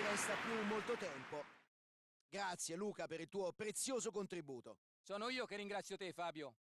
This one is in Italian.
resta più molto tempo. Grazie Luca per il tuo prezioso contributo. Sono io che ringrazio te, Fabio.